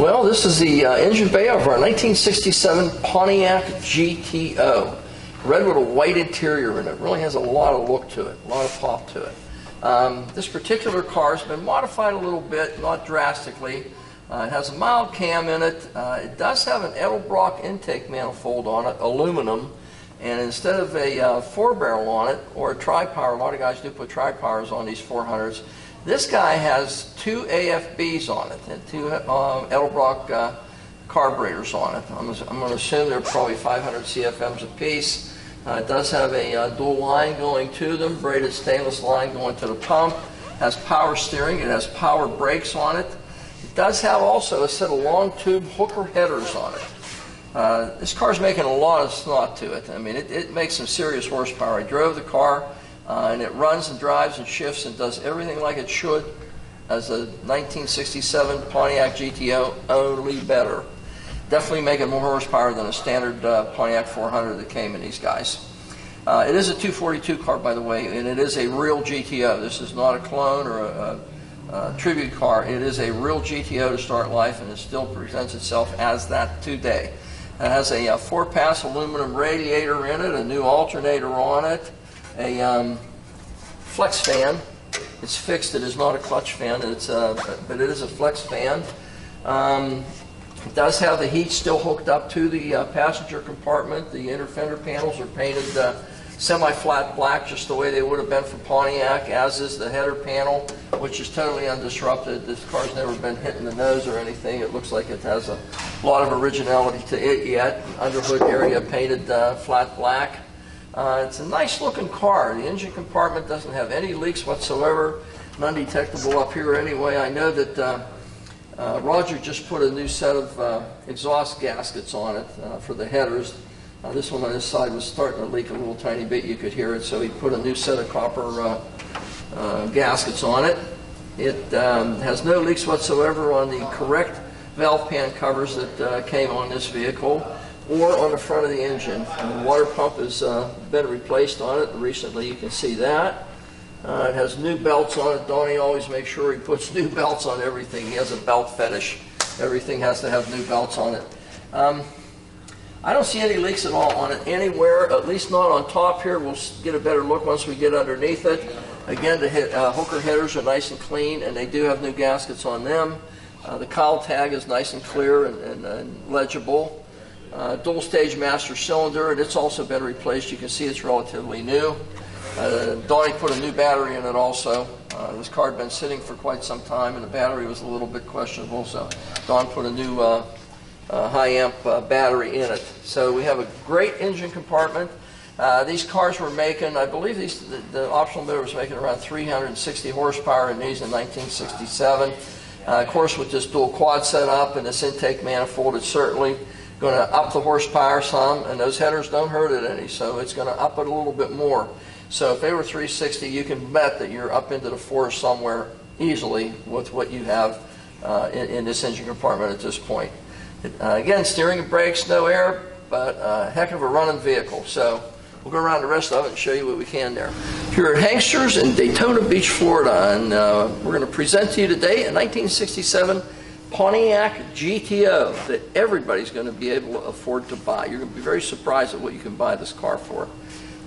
Well, this is the uh, engine bay of our 1967 Pontiac GTO. Red with a white interior and it. Really has a lot of look to it, a lot of pop to it. Um, this particular car has been modified a little bit, not drastically. Uh, it has a mild cam in it. Uh, it does have an Edelbrock intake manifold on it, aluminum. And instead of a uh, four barrel on it or a tri-power, a lot of guys do put tri-powers on these 400s. This guy has two AFBs on it two uh, Edelbrock uh, carburetors on it. I'm, I'm going to assume they're probably 500 CFMs apiece. Uh, it does have a uh, dual line going to them, braided stainless line going to the pump. Has power steering. It has power brakes on it. It does have also a set of long tube hooker headers on it. Uh, this car's making a lot of snot to it. I mean, it, it makes some serious horsepower. I drove the car, uh, and it runs and drives and shifts and does everything like it should as a 1967 Pontiac GTO, only better. Definitely making more horsepower than a standard uh, Pontiac 400 that came in these guys. Uh, it is a 242 car, by the way, and it is a real GTO. This is not a clone or a, a, a tribute car. It is a real GTO to start life, and it still presents itself as that today. It has a, a four-pass aluminum radiator in it, a new alternator on it, a um, flex fan. It's fixed. It is not a clutch fan. It's uh, but it is a flex fan. Um, it does have the heat still hooked up to the uh, passenger compartment. The inner fender panels are painted uh, semi-flat black, just the way they would have been for Pontiac, as is the header panel, which is totally undisrupted. This car's never been hit in the nose or anything. It looks like it has a lot of originality to it yet. Underhood area painted uh, flat black. Uh, it's a nice looking car. The engine compartment doesn't have any leaks whatsoever, none detectable up here anyway. I know that uh, uh, Roger just put a new set of uh, exhaust gaskets on it uh, for the headers. Uh, this one on this side was starting to leak a little tiny bit. You could hear it, so he put a new set of copper gaskets on it. It um, has no leaks whatsoever on the correct valve pan covers that came on this vehicle or on the front of the engine. And the water pump has been replaced on it recently. You can see that. Uh, it has new belts on it. Donnie always makes sure he puts new belts on everything. He has a belt fetish. Everything has to have new belts on it. Um, I don't see any leaks at all on it anywhere, at least not on top here. We'll get a better look once we get underneath it. Again, the hit, uh, hooker headers are nice and clean, and they do have new gaskets on them. Uh, the cowl tag is nice and clear and, and, and legible. Uh, dual stage master cylinder, and it's also been replaced. You can see it's relatively new. Uh, Donnie put a new battery in it also. Uh, this car had been sitting for quite some time, and the battery was a little bit questionable, so Don put a new uh, uh, high amp uh, battery in it. So we have a great engine compartment. Uh, these cars were making, I believe these, the, the optional motor was making around 360 horsepower in these in 1967. Uh, of course, with this dual quad setup and this intake manifold, it certainly going to up the horsepower some, and those headers don't hurt it any, so it's going to up it a little bit more. So if they were 360, you can bet that you're up into the fours somewhere easily with what you have uh, in, in, this engine compartment at this point. Uh, again, steering and brakes, no air, but a heck of a running vehicle. So we'll go around the rest of it and show you what we can there. Here at Hanksters in Daytona Beach, Florida, and uh, we're going to present to you today a 1967 Pontiac GTO that everybody's going to be able to afford to buy. You're going to be very surprised at what you can buy this car for.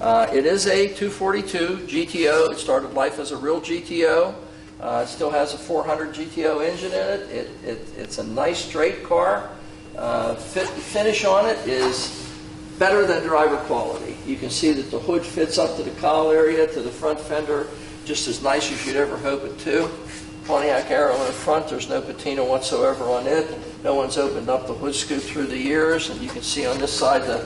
Uh, it is a 242 GTO. It started life as a real GTO. Uh, it still has a 400 GTO engine in it. it, it it's a nice straight car. Uh, fit, finish on it is better than driver quality. You can see that the hood fits up to the cowl area, to the front fender, just as nice as you'd ever hope it to. Pontiac arrow in front, there's no patina whatsoever on it. No one's opened up the hood scoop through the years, and you can see on this side the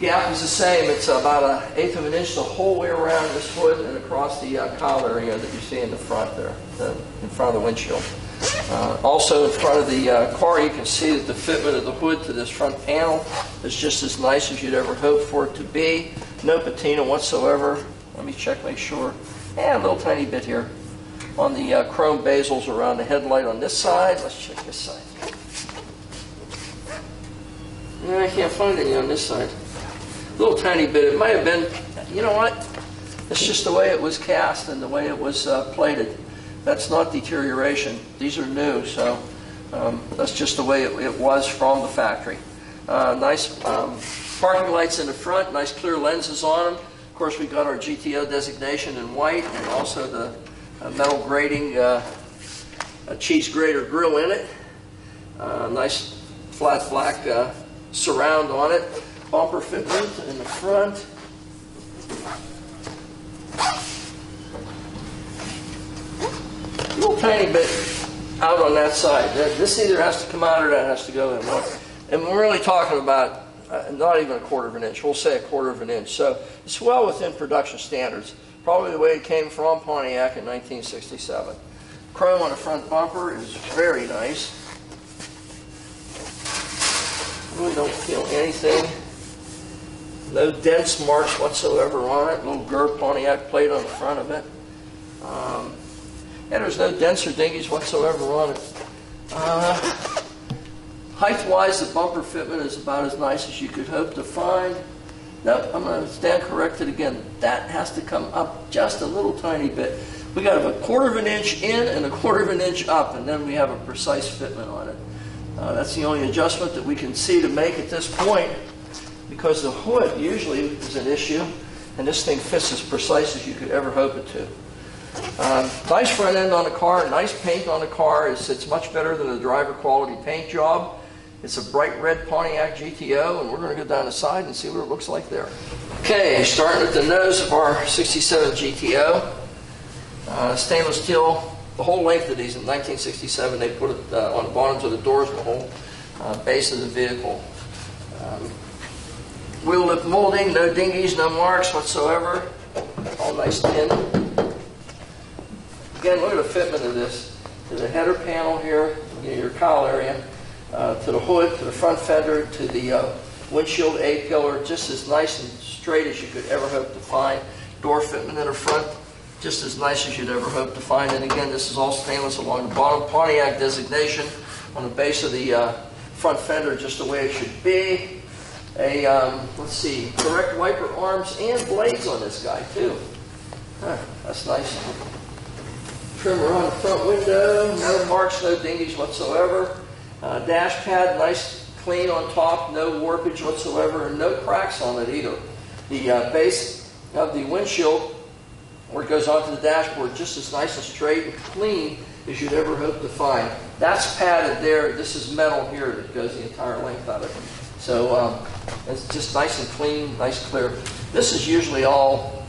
gap is the same. It's about an eighth of an inch the whole way around this hood and across the uh, cowl area that you see in the front there, the, in front of the windshield. Uh, also in front of the uh, car, you can see that the fitment of the hood to this front panel is just as nice as you'd ever hope for it to be. No patina whatsoever. Let me check, make sure. And a little tiny bit here on the uh, chrome bezels around the headlight on this side. Let's check this side. No, I can't find any on this side A little tiny bit. It might have been, you know what? It's just the way it was cast and the way it was uh, plated. That's not deterioration. These are new, so Um, That's just the way it it was from the factory. Uh, Nice um, parking lights in the front, nice clear lenses on them. Of course, we got our GTO designation in white and also the uh, metal grating, uh, a cheese grater grill in it. Uh, Nice flat black uh, surround on it. Bumper fitment in the front. A little tiny bit out on that side. This either has to come out or that has to go in. And we're really talking about uh, not even a quarter of an inch. We'll say a quarter of an inch. So it's well within production standards. Probably the way it came from Pontiac in 1967. Chrome on the front bumper is very nice. Really don't feel anything. No dents marks whatsoever on it. Little Gur Pontiac plate on the front of it. Um, and there's no dents or dinghies whatsoever on it. Uh, Height-wise, the bumper fitment is about as nice as you could hope to find. Nope, I'm going to stand corrected again. That has to come up just a little tiny bit. We got a quarter of an inch in and a quarter of an inch up, and then we have a precise fitment on it. Uh, that's the only adjustment that we can see to make at this point, because the hood usually is an issue, and this thing fits as precise as you could ever hope it to. Um, nice front end on the car, nice paint on the car. It's, it's much better than a driver quality paint job. It's a bright red Pontiac GTO, and we're going to go down the side and see what it looks like there. Okay, starting at the nose of our 67 GTO. Uh, stainless steel, the whole length of these in 1967, they put it uh, on the bottoms of the doors, the whole uh, base of the vehicle. Um, wheel lip molding, no dinghies, no marks whatsoever. All nice tin. Again, look at the fitment of this. To the header panel here, your cowl area, uh, to the hood, to the front fender, to the uh, windshield A-pillar, just as nice and straight as you could ever hope to find. Door fitment in the front, just as nice as you'd ever hope to find. And again, this is all stainless along the bottom. Pontiac designation on the base of the uh, front fender, just the way it should be. A, um, let's see, correct wiper arms and blades on this guy, too. Huh, that's nice trimmer on the front window, no marks, no dinghies whatsoever. Uh, dash pad, nice clean on top, no warpage whatsoever, and no cracks on it either. The uh, base of the windshield, where it goes onto the dashboard, just as nice and straight and clean as you'd ever hope to find. That's padded there. This is metal here that goes the entire length of it. So um, it's just nice and clean, nice clear. This is usually all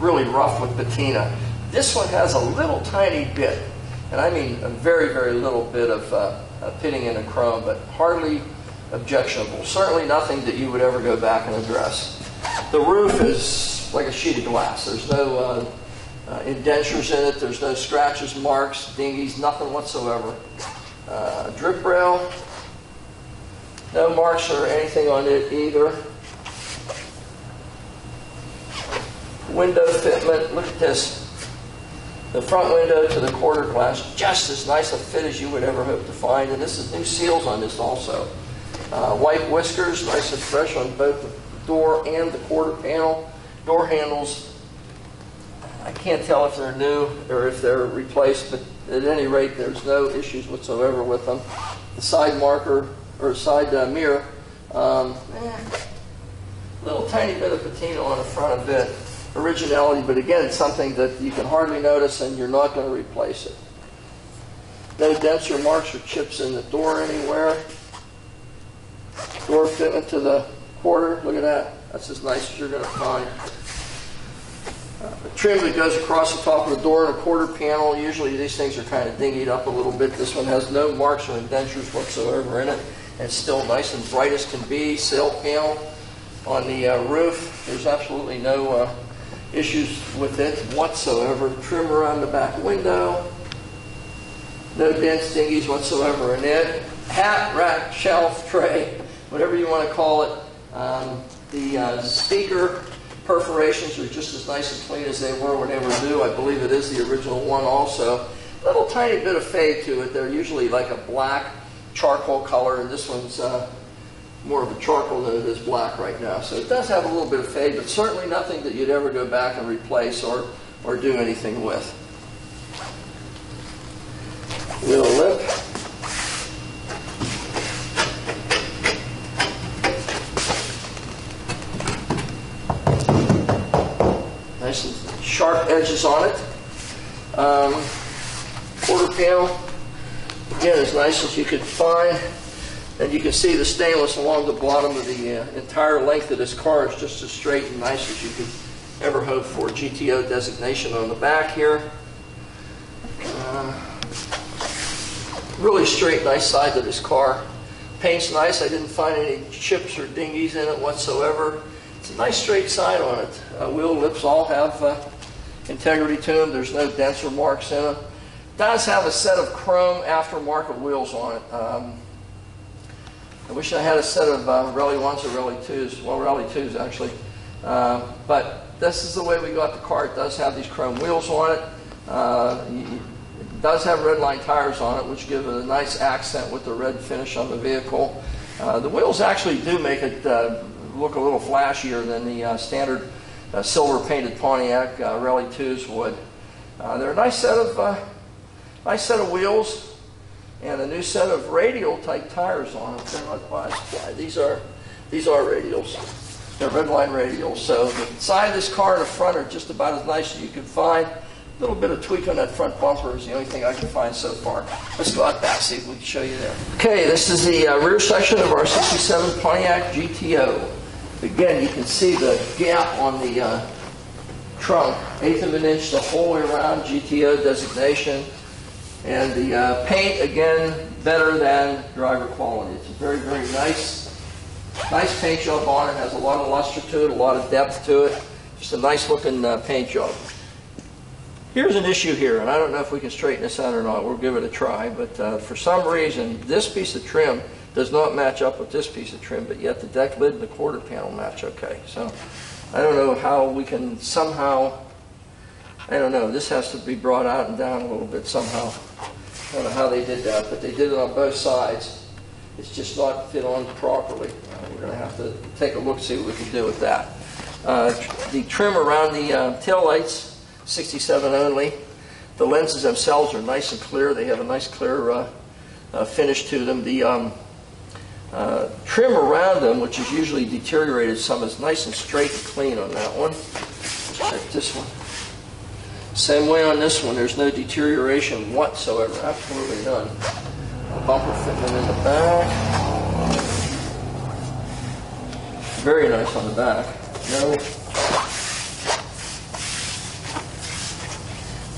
really rough with patina. This one has a little tiny bit, and I mean a very, very little bit of uh, uh, pitting in a chrome, but hardly objectionable. Certainly nothing that you would ever go back and address. The roof is like a sheet of glass. There's no uh, uh, indentures in it. There's no scratches, marks, dinghies, nothing whatsoever. Uh, drip rail, no marks or anything on it either. Window fitment, look at this. The front window to the quarter glass, just as nice a fit as you would ever hope to find. And this is new seals on this also. Uh, white whiskers, nice and fresh on both the door and the quarter panel. Door handles, I can't tell if they're new or if they're replaced, but at any rate, there's no issues whatsoever with them. The side marker or side uh, mirror, um, eh, little tiny bit of patina on the front of it. Originality, but again, something that you can hardly notice and you're not going to replace it. No dents or marks or chips in the door anywhere. Door fitment to the quarter, look at that. That's as nice as you're going to find. Uh, trim that goes across the top of the door and a quarter panel, usually these things are kind of dingied up a little bit. This one has no marks or indentures whatsoever in it. And it's still nice and bright as can be. Sail panel on the uh, roof. There's absolutely no uh, issues with it whatsoever. Trim around the back window. No dents, dinghies whatsoever in it. Hat, rack, shelf, tray, whatever you want to call it. Um, the uh, speaker perforations are just as nice and clean as they were when they were new. I believe it is the original one also. Little tiny bit of fade to it. They're usually like a black charcoal color, and this one's uh, more of a charcoal than it is black right now. So it does have a little bit of fade, but certainly nothing that you'd ever go back and replace or, or do anything with. Little lip. Nice sharp edges on it. Um, quarter panel. Again, as nice as you could find. And you can see the stainless along the bottom of the uh, entire length of this car is just as straight and nice as you could ever hope for. GTO designation on the back here. Uh, really straight, nice side to this car. Paint's nice. I didn't find any chips or dingies in it whatsoever. It's a nice straight side on it. Uh, wheel lips all have uh, integrity to them. There's no dents or marks in them. Does have a set of chrome aftermarket wheels on it. Um, I wish I had a set of uh, Rally 1s or Rally 2s. Well, Rally 2s actually. Uh, but this is the way we got the car. It does have these chrome wheels on it. Uh, it does have red line tires on it, which give it a nice accent with the red finish on the vehicle. Uh, the wheels actually do make it uh, look a little flashier than the uh, standard silver painted Pontiac Rally 2s would. They're a nice set of nice set of wheels and a new set of radial type tires on them. They're not bias These are these are radials. They're red line radials. So the side of this car and the front are just about as nice as you can find. A little bit of tweak on that front bumper is the only thing I can find so far. Let's go out back, see if we can show you there. Okay, this is the uh, rear section of our 67 Pontiac GTO. Again, you can see the gap on the uh, trunk, eighth of an inch the whole way around, GTO designation. And the uh, paint, again, better than driver quality. It's a very, very nice, nice paint job on it. Has a lot of luster to it, a lot of depth to it. Just a nice looking uh, paint job. Here's an issue here, and I don't know if we can straighten this out or not. We'll give it a try. But uh, for some reason, this piece of trim does not match up with this piece of trim, but yet the deck lid and the quarter panel match okay. So I don't know how we can somehow, I don't know, this has to be brought out and down a little bit somehow. I don't know how they did that, but they did it on both sides. It's just not fit on properly. Uh, we're going to have to take a look, see what we can do with that. Uh, the trim around the uh, tail lights 67 only. The lenses themselves are nice and clear. They have a nice clear uh, uh, finish to them. The um, uh, trim around them, which is usually deteriorated some, is nice and straight and clean on that one. Check this one. Same way on this one. There's no deterioration whatsoever. Absolutely none. Bumper fitment in the back. Very nice on the back. No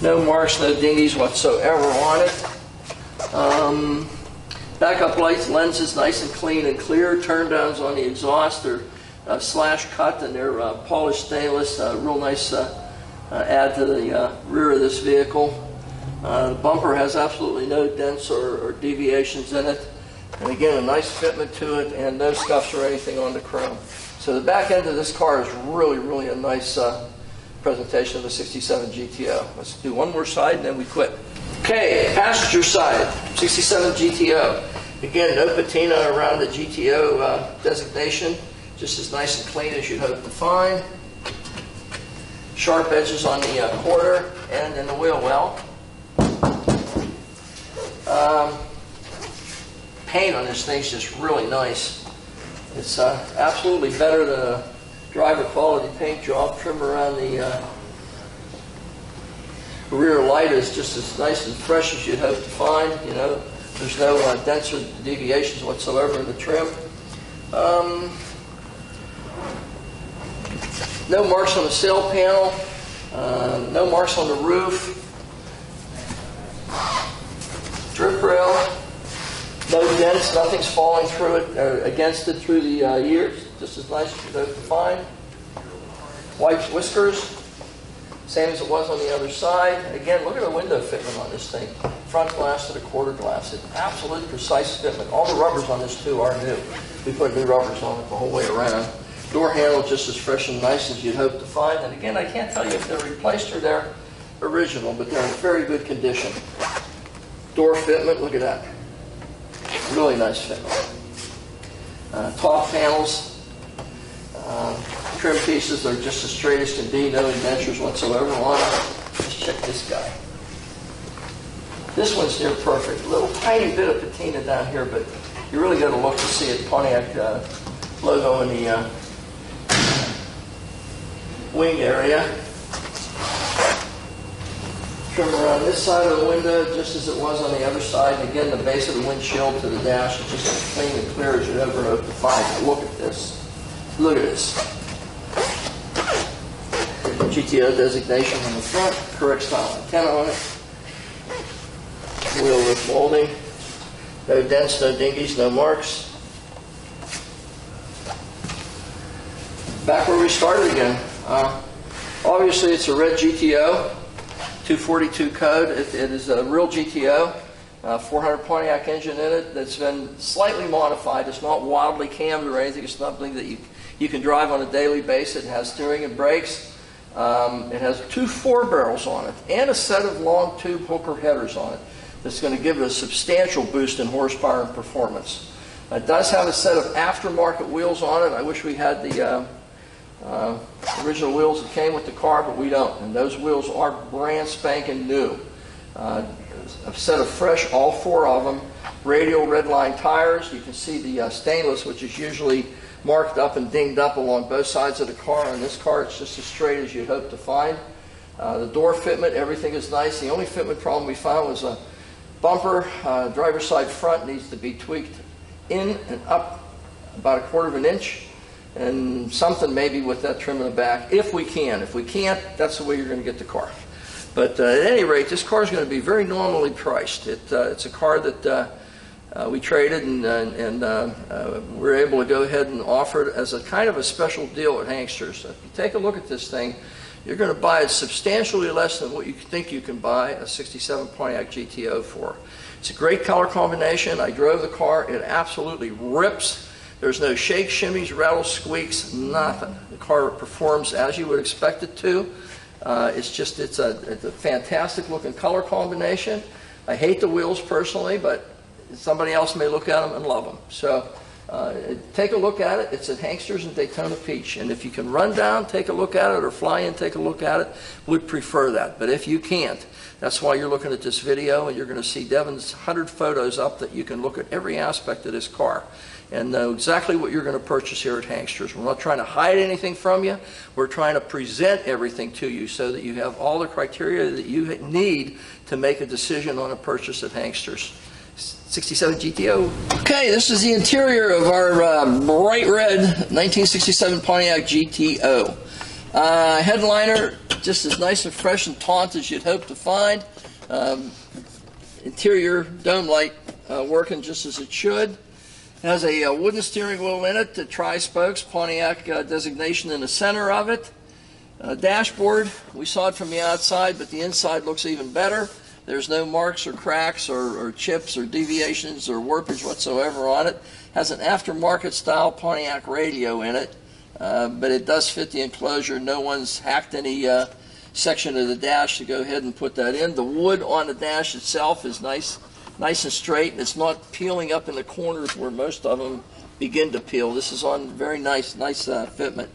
No marks, no dinghies whatsoever on it. Um, backup lights, lenses nice and clean and clear. Turn downs on the exhaust. They're uh, slash cut and they're uh, polished stainless. Uh, real nice uh, add to the uh, rear of this vehicle. the bumper has absolutely no dents or, or, deviations in it. And again, a nice fitment to it and no scuffs or anything on the chrome. So the back end of this car is really, really a nice presentation of the 67 GTO. Let's do one more side and then we quit. Okay, passenger side, 67 GTO. Again, no patina around the GTO uh, designation, just as nice and clean as you'd hope to find. Sharp edges on the uh, quarter and in the wheel well. Um, paint on this thing's just really nice. It's uh, absolutely better than a driver quality paint job. Trim around the uh, rear light is just as nice and fresh as you'd hope to find. You know, there's no uh, dents or deviations whatsoever in the trim. Um, no marks on the sail panel. Uh, no marks on the roof. Drip rail. No dents. Nothing's falling through it or against it through the uh, years just as nice as you find. Wipes whiskers, same as it was on the other side. Again, look at the window fitment on this thing. Front glass to the quarter glass. It's absolute precise fitment. All the rubbers on this too are new. We put new rubbers on it the whole way around. Door handle just as fresh and nice as you'd hope to find. And again, I can't tell you if they're replaced or they're original, but they're in very good condition. Door fitment, look at that. Really nice fitment. Uh, top panels, uh, trim pieces are just as straight as can be, no indentures whatsoever on. Let's check this guy. This one's near perfect. A little tiny bit of patina down here, but you really got to look to see it. Pontiac uh, logo in the uh, wing area. Trim around this side of the window, just as it was on the other side. And again, the base of the windshield to the dash is just as clean and clear as you'd ever hope to find. Look at this. Look at this. GTO designation on the front, correct style antenna on it. Wheel with molding. No dents, no dingies, no marks. Back where we started again. Uh, obviously, it's a red GTO, 242 code. It, it is a real GTO, uh, 400 Pontiac engine in it that's been slightly modified. It's not wildly cammed or anything. It's something that you, you can drive on a daily basis. It has steering and brakes. Um, it has two four barrels on it and a set of long tube hooker headers on it that's going to give it a substantial boost in horsepower and performance. It does have a set of aftermarket wheels on it. I wish we had the uh, uh, original wheels that came with the car, but we don't. And those wheels are brand spanking new. Uh, a set of fresh, all four of them, radial red line tires. You can see the uh, stainless, which is usually marked up and dinged up along both sides of the car. On this car, it's just as straight as you'd hope to find. Uh, the door fitment, everything is nice. The only fitment problem we found was a bumper, uh, driver's side front needs to be tweaked in and up about a quarter of an inch and something maybe with that trim in the back, if we can. If we can't, that's the way you're going to get the car. But uh, at any rate, this car is going to be very normally priced. It, uh, it's a car that uh, uh we traded and, uh, and uh, we're able to go ahead and offer it as a kind of a special deal at Hanksters. If you take a look at this thing, you're going to buy it substantially less than what you think you can buy a 67 Pontiac GTO for. It's a great color combination. I drove the car. It absolutely rips. There's no shake, shimmies, rattles, squeaks, nothing. The car performs as you would expect it to. Uh, it's just, it's a, it's a fantastic looking color combination. I hate the wheels personally, but somebody else may look at them and love them. So uh, take a look at it. It's at Hanksters and Daytona Beach. And if you can run down, take a look at it, or fly in, take a look at it, would prefer that. But if you can't, that's why you're looking at this video, and you're going to see Devin's 100 photos up that you can look at every aspect of this car and know exactly what you're going to purchase here at Hanksters. We're not trying to hide anything from you. We're trying to present everything to you so that you have all the criteria that you need to make a decision on a purchase at Hanksters. 67 GTO. Okay, this is the interior of our uh, bright red 1967 Pontiac GTO. Uh, headliner, just as nice and fresh and taut as you'd hope to find. Um, interior dome light uh, working just as it should has a, uh, wooden steering wheel in it, the tri-spokes, Pontiac uh, designation in the center of it. Uh, dashboard, we saw it from the outside, but the inside looks even better. There's no marks or cracks or, or chips or deviations or warpage whatsoever on it. Has an aftermarket style Pontiac radio in it, uh, but it does fit the enclosure. No one's hacked any uh, section of the dash to go ahead and put that in. The wood on the dash itself is nice nice and straight, and it's not peeling up in the corners where most of them begin to peel. This is on very nice, nice uh, fitment.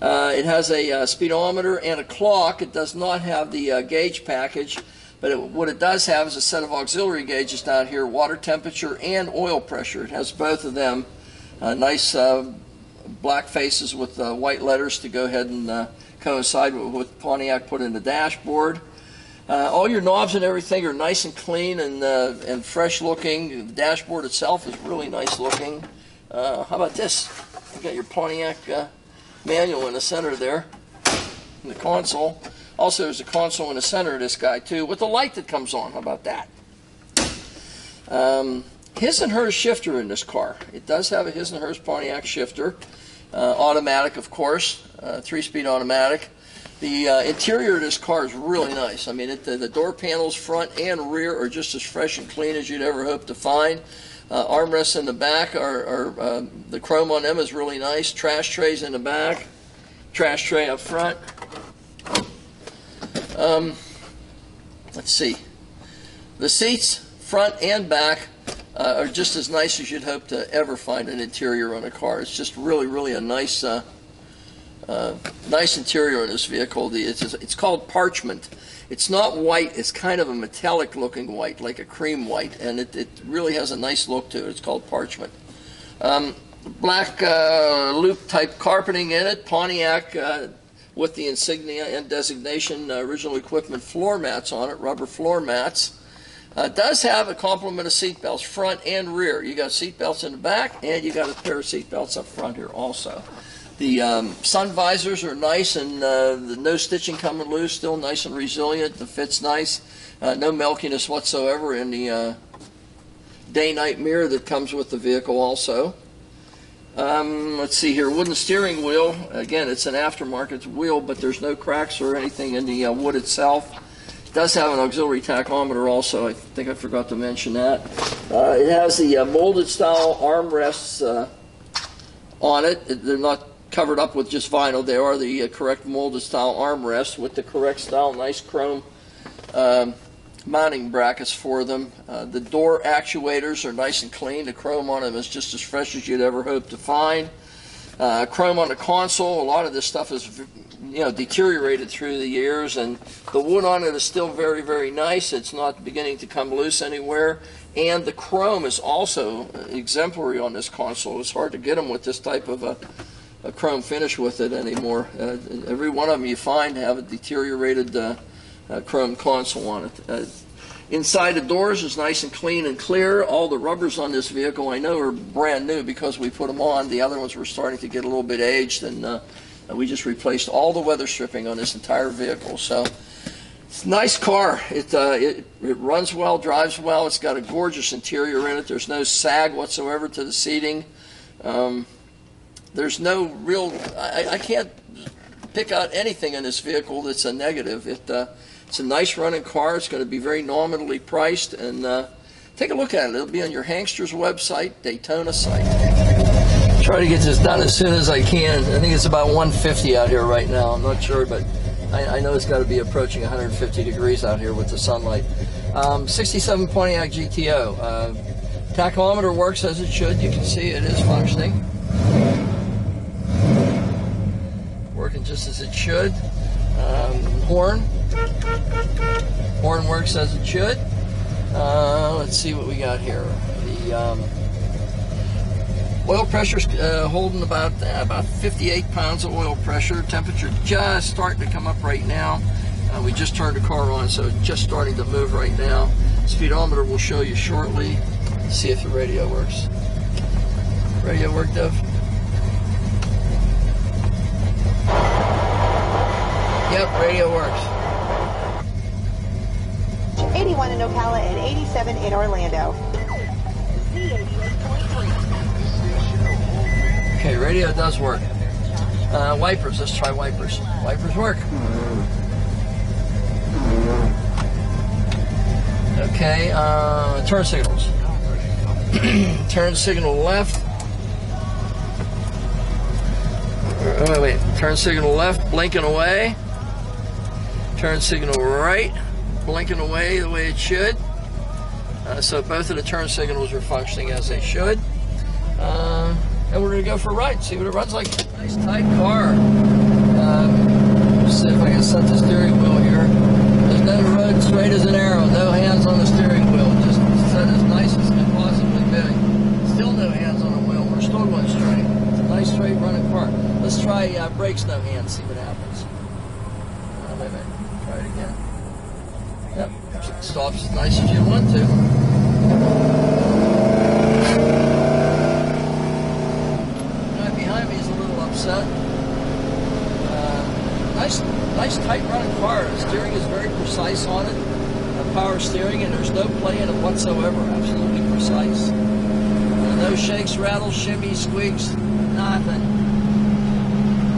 Uh, it has a uh, speedometer and a clock. It does not have the uh, gauge package, but it, what it does have is a set of auxiliary gauges down here, water temperature and oil pressure. It has both of them. Uh, nice uh, black faces with white letters to go ahead and coincide with what Pontiac put in the dashboard. Uh, all your knobs and everything are nice and clean and, uh, and fresh looking. The dashboard itself is really nice looking. Uh, how about this? You got your Pontiac uh, manual in the center there, the console. Also, there's a console in the center of this guy too, with a light that comes on. How about that? Um, his and hers shifter in this car. It does have a his and hers Pontiac shifter, uh, automatic, of course, uh, three-speed automatic. The uh, interior of this car is really nice. I mean, it, the, the, door panels, front and rear, are just as fresh and clean as you'd ever hope to find. Uh, armrests in the back are, are uh, the chrome on them is really nice. Trash trays in the back, trash tray up front. Um, let's see. The seats, front and back, uh, are just as nice as you'd hope to ever find an interior on a car. It's just really, really a nice uh, nice interior in this vehicle. The, it's, it's called parchment. It's not white. It's kind of a metallic looking white, like a cream white, and it, it really has a nice look to it. It's called parchment. Um, black uh, loop type carpeting in it. Pontiac uh, with the insignia and designation, uh, original equipment floor mats on it, rubber floor mats. Uh, does have a complement of seat belts, front and rear. You got seat belts in the back, and you got a pair of seat belts up front here also. The um, sun visors are nice, and uh, the no stitching coming loose, still nice and resilient. The fit's nice, uh, no milkiness whatsoever in the uh, day-night mirror that comes with the vehicle also. Um, let's see here, wooden steering wheel. Again, it's an aftermarket wheel, but there's no cracks or anything in the uh, wood itself. It does have an auxiliary tachometer also. I think I forgot to mention that. Uh, it has the uh, molded style armrests on it. They're not covered up with just vinyl. They are the uh, correct molded style armrests with the correct style, nice chrome um, mounting brackets for them. Uh, the door actuators are nice and clean. The chrome on them is just as fresh as you'd ever hope to find. Uh, chrome on the console. A lot of this stuff is, you know, deteriorated through the years, and the wood on it is still very, very nice. It's not beginning to come loose anywhere. And the chrome is also exemplary on this console. It's hard to get them with this type of a, a chrome finish with it anymore. Uh, every one of them you find have a deteriorated uh, uh, chrome console on it. Uh, inside the doors is nice and clean and clear. All the rubbers on this vehicle I know are brand new because we put them on. The other ones were starting to get a little bit aged, and uh, we just replaced all the weather stripping on this entire vehicle. So it's a nice car. It, uh, it, it runs well, drives well. It's got a gorgeous interior in it. There's no sag whatsoever to the seating. Um, there's no real. I, I can't pick out anything in this vehicle that's a negative. It uh, it's a nice running car. It's going to be very nominally priced, and uh, take a look at it. It'll be on your Hanksters website, Daytona site. Try to get this done as soon as I can. I think it's about 150 out here right now. I'm not sure, but I, I know it's got to be approaching 150 degrees out here with the sunlight. Um, 67 Pontiac GTO. Uh, tachometer works as it should. You can see it is functioning. Working just as it should. Um, horn. Horn works as it should. Uh, let's see what we got here. The um, oil pressure's uh, holding about uh, about 58 pounds of oil pressure. Temperature just starting to come up right now. Uh, we just turned the car on, so it's just starting to move right now. Speedometer will show you shortly. see if the radio works. Radio work, Dove? Yep, radio works. 81 in Ocala and 87 in Orlando. Okay, radio does work. Uh, wipers, let's try wipers. Wipers work. Okay, uh, turn signals. turn signal left. Wait, wait, turn signal left, blinking away. Turn signal right, blinking away the way it should. Uh, so both of the turn signals are functioning as they should. Uh, and we're going to go for a ride, see what it runs like. Nice tight car. Um, see if I can set the steering wheel here. There's no road straight as an arrow, no hands on the steering wheel. Just set as nice as it can possibly be. Still no hands on the wheel. We're still going straight. Nice straight running car. Let's try uh, brakes no hands, see what happens. Uh, wait a minute. Try it again. As nice as you want to. Guy behind me is a little upset. Uh, nice, nice tight running car. The steering is very precise on it. Uh, power steering, and there's no play in it whatsoever. Absolutely precise. Uh, no shakes, rattles, shimmy, squeaks, nothing.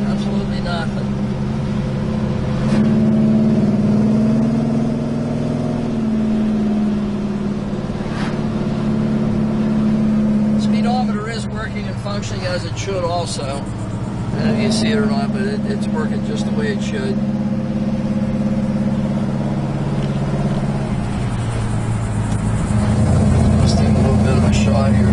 Absolutely nothing. Speedometer is working and functioning as it should also. Uh, I don't know if you see it or not, but it, it's working just the way it should. Let's take a little bit of a shot here.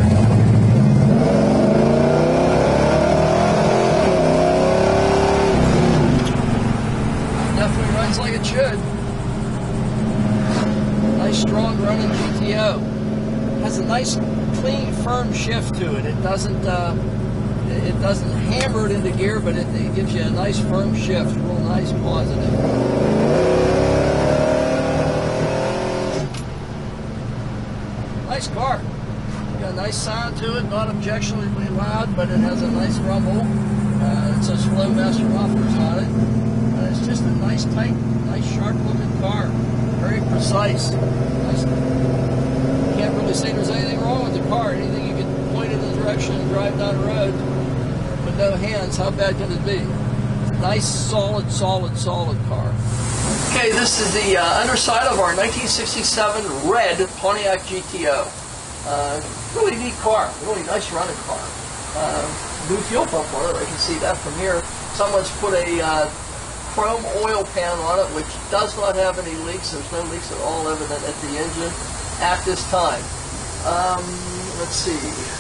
Definitely runs like it should. Nice strong running GTO. Has a nice clean firm shift to it. It doesn't uh, it doesn't it into gear, but it, it gives you a nice firm shift, real nice positive. Nice car. Got a nice sound to it, not objectionably loud, but it has a nice rumble. Uh, it says Flowmaster mufflers on it. Uh, it's just a nice, tight, nice, sharp-looking car. Very precise. Nice. Can't really say there's anything wrong with the car. Anything you can point in the direction and drive down the road no hands, how bad can it be? Nice, solid, solid, solid car. Okay, this is the uh, underside of our 1967 red Pontiac GTO. Uh, really neat car, really nice running car. Uh, new fuel pump on it, I can see that from here. Someone's put a uh, chrome oil pan on it, which does not have any leaks. There's no leaks at all evident at the engine at this time. Um, let's see.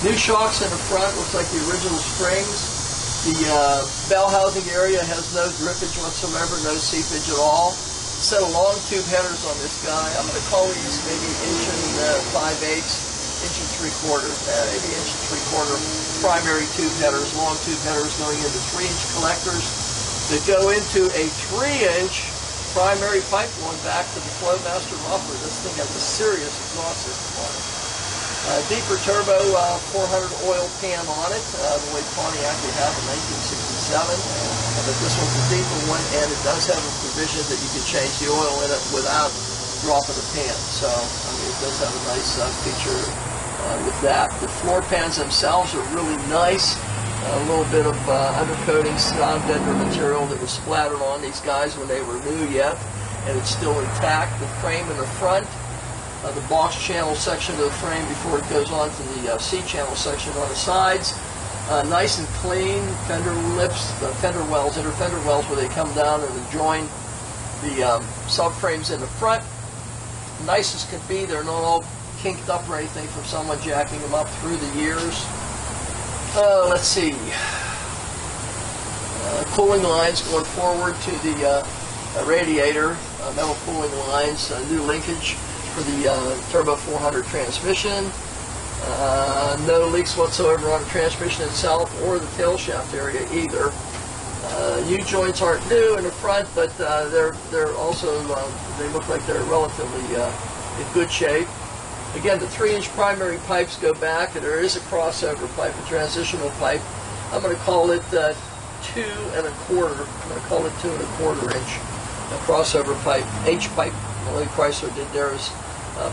New shocks in the front, looks like the original springs. The uh, bell housing area has no drippage whatsoever, no seepage at all. Set of long tube headers on this guy. I'm going to call these maybe inch and uh, five eighths, inch and three quarters, uh, maybe inch and three quarter primary tube headers, long tube headers going into three inch collectors that go into a three inch primary pipe going back to the Flowmaster muffler. This thing has a serious exhaust system on it. Uh, deeper turbo uh, 400 oil pan on it, uh, the way Pontiac they have in 1967. Uh, but this one's a deeper one, and it does have a provision that you can change the oil in it without dropping the pan. So, I mean, it does have a nice uh, feature uh, with that. The floor pans themselves are really nice. a little bit of undercoating sound bender material that was splattered on these guys when they were new yet, and it's still intact. The frame in the front uh, the box channel section of the frame before it goes on to the uh, C channel section on the sides. Uh, nice and clean fender lips, the fender wells, inner fender wells where they come down and join the um, subframes in the front. Nice as can be, they're not all kinked up or anything from someone jacking them up through the years. Uh, let's see. Uh, cooling lines going forward to the uh, radiator, metal cooling lines, new linkage for the uh, Turbo 400 transmission. Uh, no leaks whatsoever on the transmission itself or the tail shaft area either. Uh, U-joints aren't new in the front, but uh, they're they're also uh, they look like they're relatively uh, in good shape. Again, the three-inch primary pipes go back, and there is a crossover pipe, a transitional pipe. I'm going to call it uh, two and a quarter. I'm going to call it two and a quarter inch a crossover pipe, H pipe. Only Chrysler did theirs. Uh,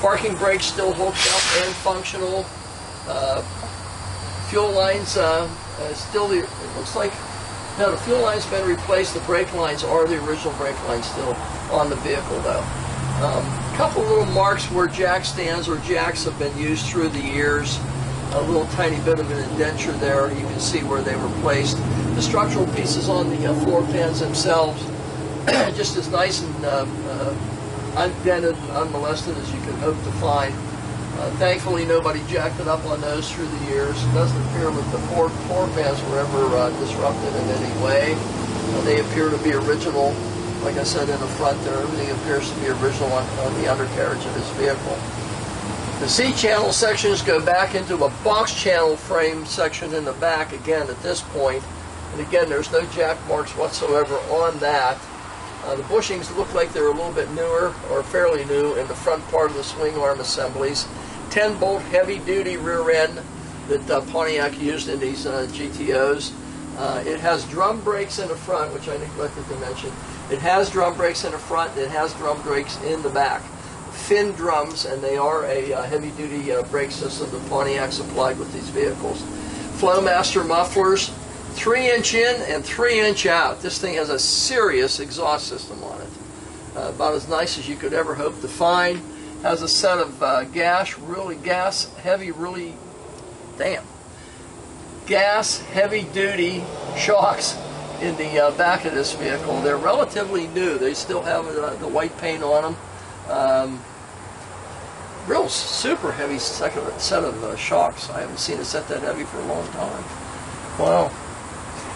parking brakes still hooked up and functional. Uh, fuel lines uh, uh, still the. It looks like no, the fuel line's been replaced. The brake lines are the original brake lines still on the vehicle though. A um, couple little marks where jack stands or jacks have been used through the years. A little tiny bit of an indenture there. You can see where they were placed. The structural pieces on the uh, floor pans themselves just as nice and uh, uh, undented and unmolested as you could hope to find. Uh, thankfully, nobody jacked it up on those through the years. It doesn't appear that the floor, floor pans were ever uh, disrupted in any way. Uh, they appear to be original. Like I said in the front there, everything appears to be original on, on the undercarriage of this vehicle. The C channel sections go back into a box channel frame section in the back again at this point. And again, there's no jack marks whatsoever on that. Uh, the bushings look like they're a little bit newer or fairly new in the front part of the swing arm assemblies. 10 bolt heavy duty rear end that uh, Pontiac used in these uh, GTOs. Uh, it has drum brakes in the front, which I neglected to mention. It has drum brakes in the front. It has drum brakes in the back. Fin drums, and they are a uh, heavy duty uh, brake system that Pontiac supplied with these vehicles. Flowmaster mufflers, three inch in and three inch out. This thing has a serious exhaust system on it. Uh, about as nice as you could ever hope to find. Has a set of uh, gas, really gas heavy, really, damn, gas heavy duty shocks in the uh, back of this vehicle. They're relatively new. They still have uh, the white paint on them. Um, real super heavy set of, set of uh, shocks. I haven't seen a set that heavy for a long time. Wow.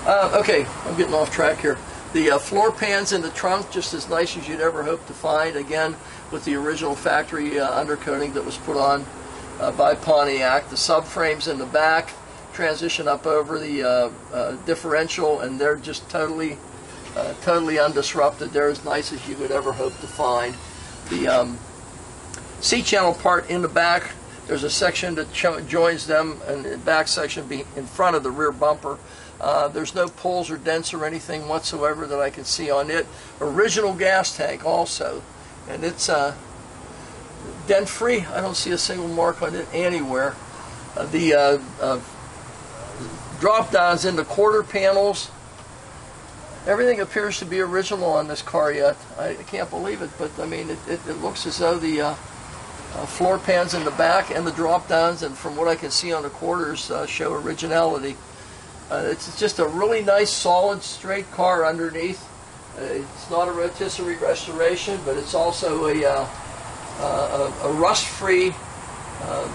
Uh, okay, I'm getting off track here. The uh, floor pans in the trunk, just as nice as you'd ever hope to find, again, with the original factory uh, undercoating that was put on uh, by Pontiac. The subframes in the back, transition up over the uh, uh, differential, and they're just totally, totally undisrupted. They're as nice as you would ever hope to find. The um, C-channel part in the back, there's a section that joins them, and the back section be in front of the rear bumper. Uh, there's no pulls or dents or anything whatsoever that I can see on it. Original gas tank also, and it's uh, dent free. I don't see a single mark on it anywhere. Uh, the uh, uh, drop downs in the quarter panels. Everything appears to be original on this car yet. I can't believe it, but I mean, it, it, it looks as though the uh, floor pans in the back and the drop downs, and from what I can see on the quarters, uh, show originality. Uh, it's just a really nice, solid, straight car underneath. Uh, it's not a rotisserie restoration, but it's also a, uh, uh, a, a rust-free um,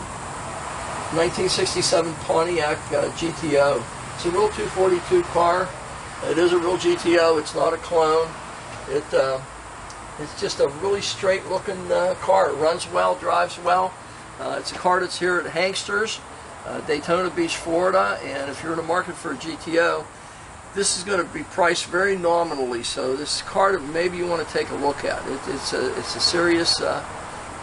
1967 Pontiac uh, GTO. It's a real 242 car. It is a real GTO. It's not a clone. It uh, it's just a really straight-looking car. It runs well, drives well. It's a car that's here at Hanksters, uh, Daytona Beach, Florida. And if you're in the market for a GTO, this is going to be priced very nominally. So this car maybe you want to take a look at. It, it's a it's a serious uh,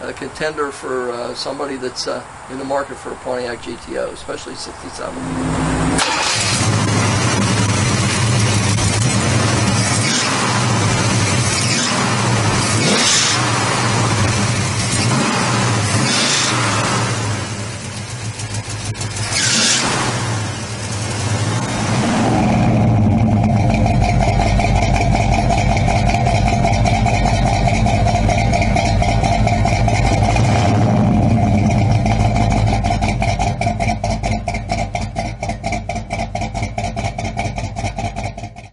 uh, contender for uh, somebody that's uh, in the market for a Pontiac GTO, especially 67.